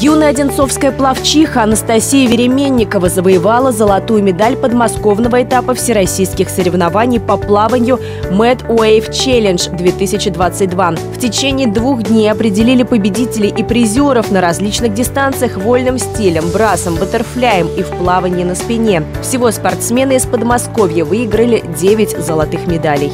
Юная одинцовская плавчиха Анастасия Веременникова завоевала золотую медаль подмосковного этапа всероссийских соревнований по плаванию Mad Wave Challenge 2022. В течение двух дней определили победителей и призеров на различных дистанциях вольным стилем, брасом, баттерфляем и в плавании на спине. Всего спортсмены из Подмосковья выиграли 9 золотых медалей.